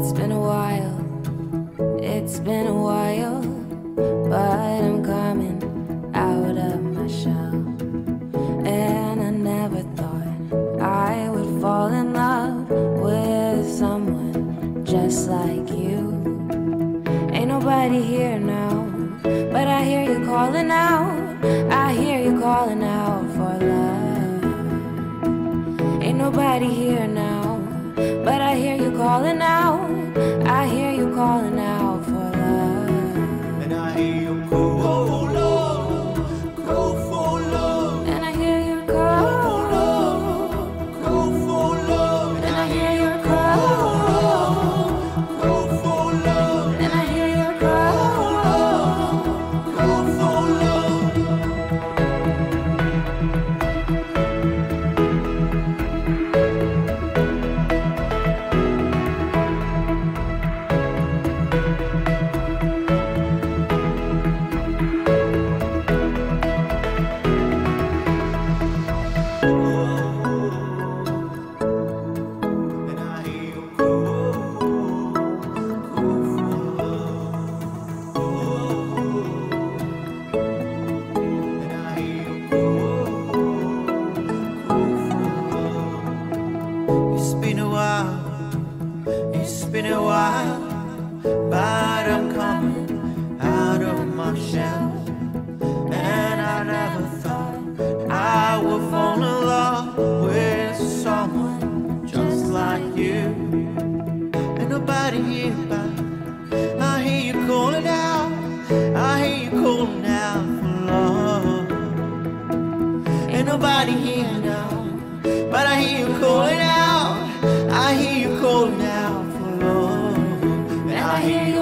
It's been a while, it's been a while, but I'm coming out of my shell. And I never thought I would fall in love with someone just like you. Ain't nobody here now, but I hear you calling out. I hear you calling out for love. Ain't nobody here been a while, but I'm coming out of my shell. And I never thought I would fall in love with someone just like you. And nobody here, but I hear you calling out. I hear you calling out for love. Ain't nobody here now, but I hear you. I hear you.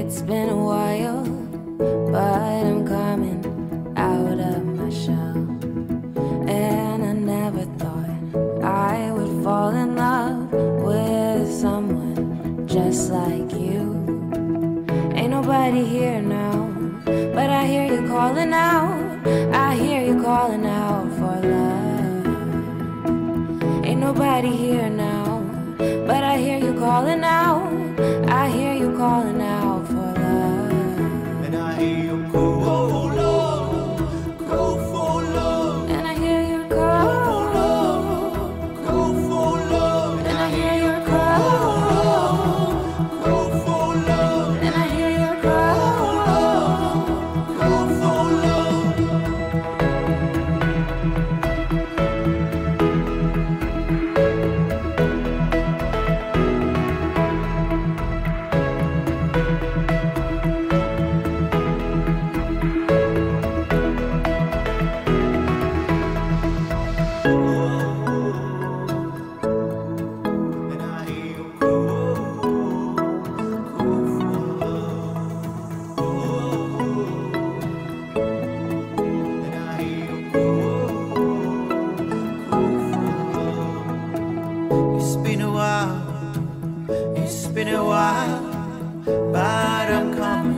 It's been a while, but I'm coming out of my shell. And I never thought I would fall in love with someone just like you. Ain't nobody here now, but I hear you calling out. It's been a while, it's been a while, but I'm coming.